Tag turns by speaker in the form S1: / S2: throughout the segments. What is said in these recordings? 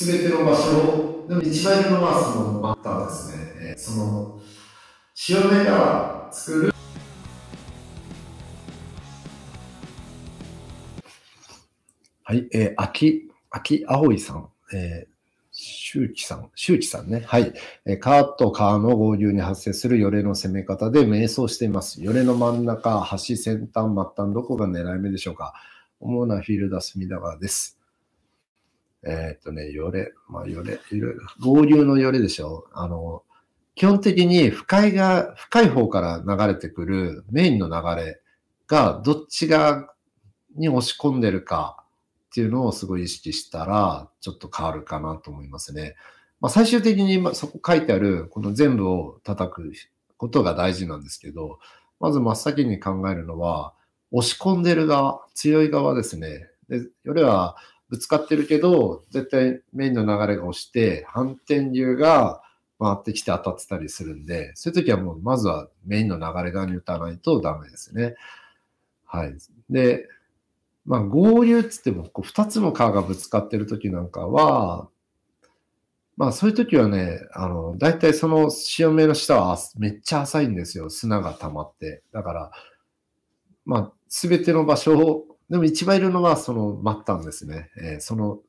S1: すべての場所でも一番いるのはそのバッターですね。えーその、潮目が作る
S2: はい、えー、秋、秋葵さん、えー、周知さん、周知さんね。はい。えー、川と川の合流に発生するよれの攻め方で迷走しています。よれの真ん中、端、先端、末端、どこが狙い目でしょうか主なフィールダー隅田川です。えーっとね、よれ、まあ、よれ、いろいろ、合流のよれでしょあの、基本的に深いが、深い方から流れてくるメインの流れが、どっち側に押し込んでるかっていうのをすごい意識したら、ちょっと変わるかなと思いますね。まあ、最終的に今そこ書いてある、この全部を叩くことが大事なんですけど、まず真っ先に考えるのは、押し込んでる側、強い側ですね。で、よりはぶつかってるけど、絶対メインの流れが押して、反転流が回ってきて当たってたりするんで、そういう時はもう、まずはメインの流れ側に打たないとダメですね。はい。で、まあ、合流っつっても、こう、二つの川がぶつかってる時なんかは、まあ、そういう時はね、あの、大体その潮目の下はめっちゃ浅いんですよ。砂が溜まって。だから、まあ、すべての場所を、でも一番いるのはその末端ですね。えーその、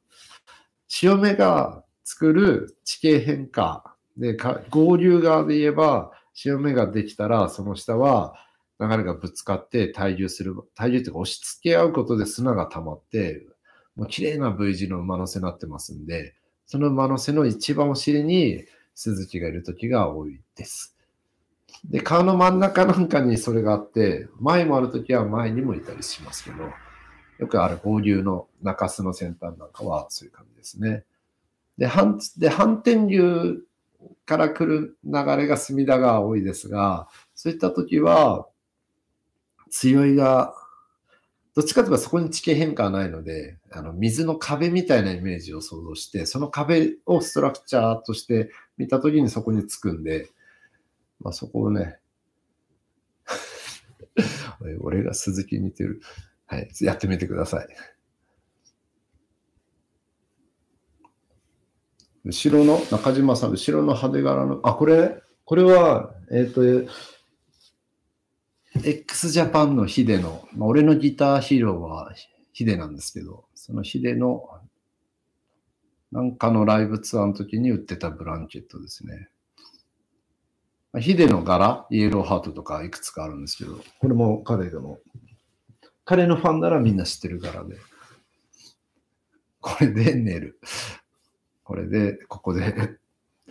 S2: 潮目が作る地形変化で、合流側で言えば、潮目ができたら、その下は流れがぶつかって対流する、対流っていうか押し付け合うことで砂が溜まって、もう綺麗な V 字の馬の背になってますんで、その馬の背の一番お尻に鈴木がいる時が多いです。で、川の真ん中なんかにそれがあって、前もある時は前にもいたりしますけど、よくある合流の中洲の先端なんかはそういう感じですね。で、反で反転流から来る流れが隅田川多いですが、そういった時は、強いが、どっちかといえばそこに地形変化はないので、あの水の壁みたいなイメージを想像して、その壁をストラクチャーとして見た時にそこにつくんで、まあそこをね、俺が鈴木に似てる。はい、やってみてください。後ろの、中島さん、後ろの派手柄の、あ、これ、これは、えっ、と、x ジャパンのヒデの、まあ、俺のギターヒーローはヒデなんですけど、そのヒデの、なんかのライブツアーの時に売ってたブランケットですね。ヒデの柄、イエローハートとかいくつかあるんですけど、これも彼でも、彼のファンならみんな知ってる柄で。これで寝る。これで、ここで、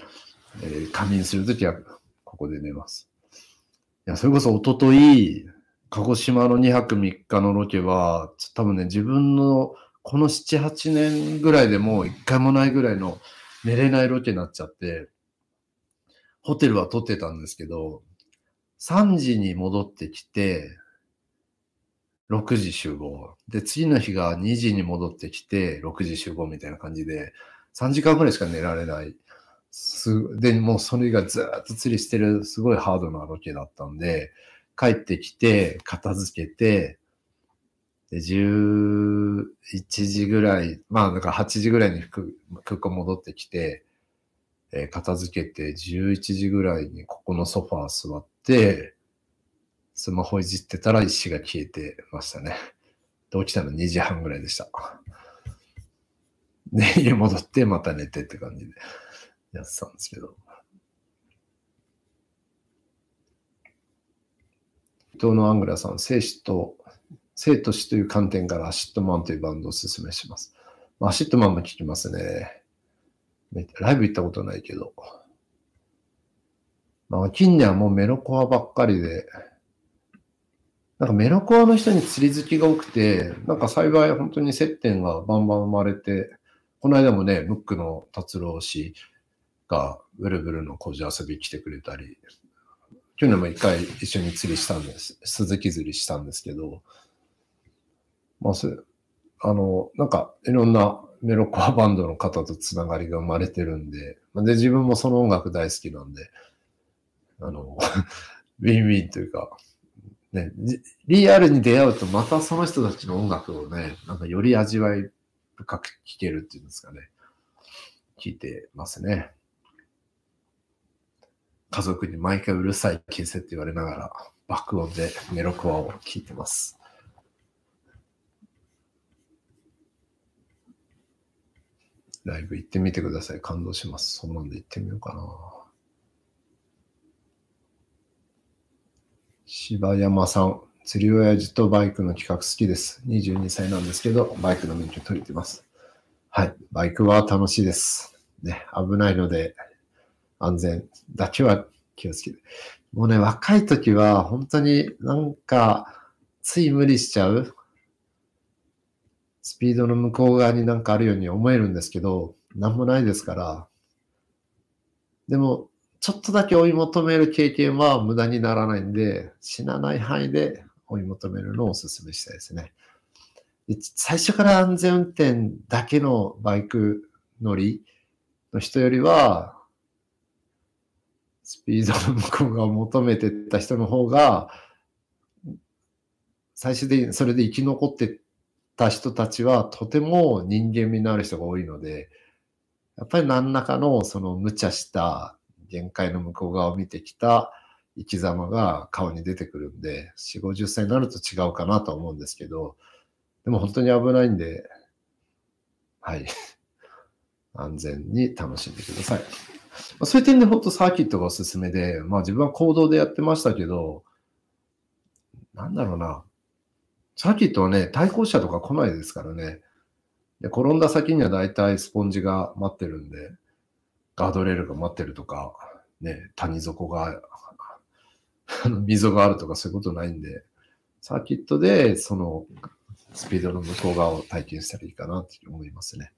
S2: えー仮眠するときは、ここで寝ます。いや、それこそ一昨日鹿児島の2泊3日のロケは、多分ね、自分のこの7、8年ぐらいでもう一回もないぐらいの寝れないロケになっちゃって、ホテルは取ってたんですけど、3時に戻ってきて、6時集合。で、次の日が2時に戻ってきて、6時集合みたいな感じで、3時間ぐらいしか寝られない。すで、もうそれがずっと釣りしてる、すごいハードなロケだったんで、帰ってきて、片付けて、で、11時ぐらい、まあ、だから8時ぐらいに空空港戻ってきて、えー片付けて、11時ぐらいにここのソファー座って、スマホいじってたら石が消えてましたね。で、起きたの？2時半ぐらいでした。で、家戻ってまた寝てって感じでやってたんですけど。伊藤のアングラさん、生死と、生と死という観点から ACIDMAN というバンドをお勧めします。 ACIDMAN も聞きますね。ライブ行ったことないけど。まあ、近年はもうメロコアばっかりで、なんかメロコアの人に釣り好きが多くて、なんか幸い本当に接点がバンバン生まれて、この間もね、ムックの逹瑯氏が BlueBlue の工場遊び来てくれたり、去年も一回一緒に釣りしたんです。鈴木釣りしたんですけど、まあ、それあの、なんかいろんなメロコアバンドの方とつながりが生まれてるんで、で、自分もその音楽大好きなんで、あの、ウィンウィンというか、ね、リアルに出会うとまたその人たちの音楽をね、なんかより味わい深く聴けるっていうんですかね。聞いてますね。家族に毎回うるさい消せって言われながら、爆音でメロコアを聞いてます。ライブ行ってみてください。感動します。そんなんで行ってみようかな。柴山さん、釣り親父とバイクの企画好きです。22歳なんですけど、バイクの免許取れてます。はい。バイクは楽しいです。ね、危ないので、安全だけは気をつけて。もうね、若い時は本当になんか、つい無理しちゃう。スピードの向こう側になんかあるように思えるんですけど、なんもないですから。でも、ちょっとだけ追い求める経験は無駄にならないんで、死なない範囲で追い求めるのをお勧めしたいですね。最初から安全運転だけのバイク乗りの人よりは、スピードの向こう側を求めてた人の方が、最終的にそれで生き残ってた人たちはとても人間味のある人が多いので、やっぱり何らかのその無茶した限界の向こう側を見てきた生き様が顔に出てくるんで、4、50歳になると違うかなと思うんですけど、でも本当に危ないんで、はい。安全に楽しんでください。まそういう点で本当サーキットがおすすめで、まあ自分は行動でやってましたけど、なんだろうな。サーキットはね、対向車とか来ないですからね。で転んだ先には大体スポンジが待ってるんで、ガードレールが待ってるとか、ね、谷底が、溝があるとかそういうことないんで、サーキットでそのスピードの向こう側を体験したらいいかなって思いますね。